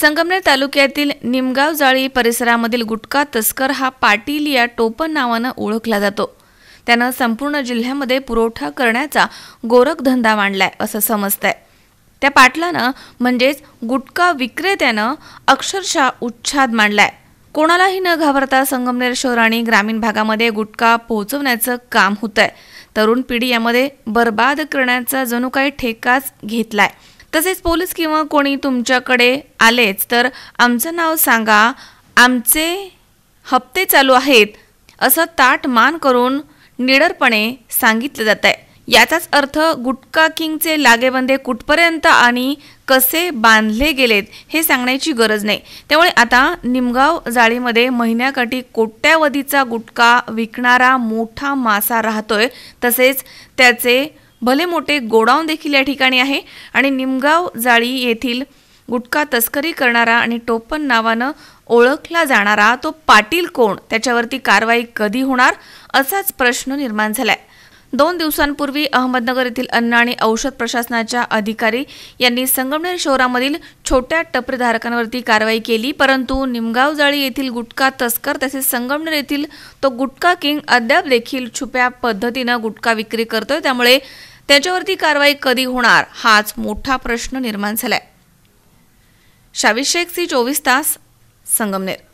संगमनेर तालुक्यातील निमगाव जाळी परिसरामधील गुटखा तस्कर हा पाटील या टोपण नावानं ओळखला जातो. त्यानं संपूर्ण जिल्ह्यामध्ये पुरवठा करण्याचा गोरखधंदा मांडलाय असं समजतंय. त्या पाटलानं म्हणजेच गुटखा विक्रेत्यानं अक्षरशः उच्छाद मांडलाय. कोणालाही न घाबरता संगमनेर शहर आणि ग्रामीण भागामध्ये गुटखा पोहोचवण्याचं काम होतंय. तरुण पिढी यामध्ये बर्बाद करण्याचा जणू काही ठेकाच घेतलाय. तसेच पोलीस किंवा कोणी तुमच्याकडे आलेच तर आमचं नाव सांगा. आमचे हप्ते चालू आहेत असं ताट मान करून निडरपणे सांगितलं जात आहे याचाच अर्थ गुटखा किंगचे लागेबंदे कुठपर्यंत आणि कसे बांधले गेलेत हे सांगण्याची गरज नाही. त्यामुळे आता निमगाव जाळीमध्ये महिन्याकाठी कोट्यावधीचा गुटखा विकणारा मोठा मासा राहतोय. तसेच त्याचे भले मोठे गोडाऊन देखील या ठिकाणी आहे आणि निमगाव जाळी येथील गुटखा तस्करी करणारा आणि टोपण नावानं ओळखला जाणारा तो पाटील कोण? त्याच्यावरती कारवाई कधी होणार? असाच प्रश्न निर्माण झालाय. दोन दिवसांपूर्वी अहमदनगर येथील अन्न आणि औषध प्रशासनाच्या अधिकारी यांनी संगमनेर शहरामधील छोट्या टपरीधारकांवरती कारवाई केली परंतु निमगाव जाळी येथील गुटखा तस्कर तसेच संगमनेर येथील तो गुटखा किंग अद्याप देखील छुप्या पद्धतीनं गुटखा विक्री करतोय. त्यामुळे त्याच्यावरती कारवाई कधी होणार हाच मोठा प्रश्न निर्माण झालाय. शावीद शेख सी चोवीस तास संगमनेर.